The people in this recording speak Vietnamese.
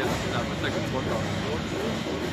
gestern, aber ist ja gut vorgegangen.